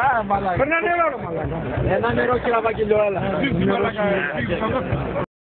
Α, μαλάκα. Περνά νερό μαλάκα. Ένα νερό κύριε Βαγγελιό, έλα.